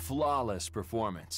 flawless performance.